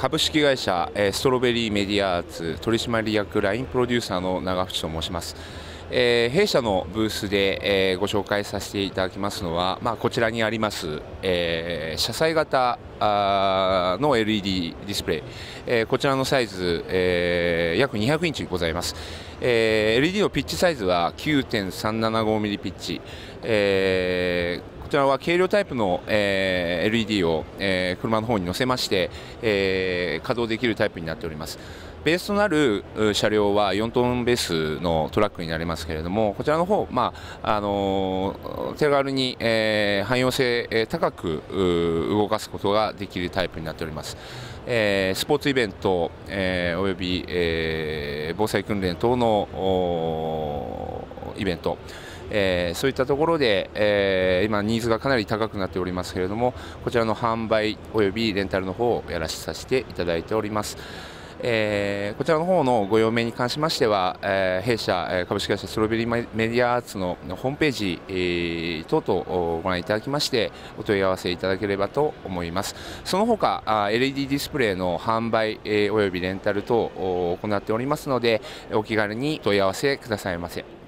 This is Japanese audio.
株式会社ストロベリーメディアアーツ取締役ラインプロデューサーの長渕と申します。えー、弊社のブースで、えー、ご紹介させていただきますのは、まあ、こちらにあります、えー、車載型の LED ディスプレイ、えー、こちらのサイズ、えー、約200インチございます、えー、LED のピッチサイズは 9.375mm ピッチ、えーこちらは軽量タイプの、えー、LED を、えー、車の方に載せまして、えー、稼働できるタイプになっております。ベースとなる車両は4トンベースのトラックになりますけれども、こちらの方、まああの、手軽に、えー、汎用性、高く動かすことができるタイプになっております。えー、スポーツイベント、えー、および、えー、防災訓練等のイベント、えー、そういったところで、えー、今、ニーズがかなり高くなっておりますけれども、こちらの販売およびレンタルの方をやらさせていただいております。えー、こちらの方のご用命に関しましては、えー、弊社株式会社スロベリーメディアアーツのホームページ、えー、等々ご覧いただきましてお問い合わせいただければと思いますその他 LED ディスプレイの販売、えー、およびレンタル等を行っておりますのでお気軽に問い合わせくださいませ。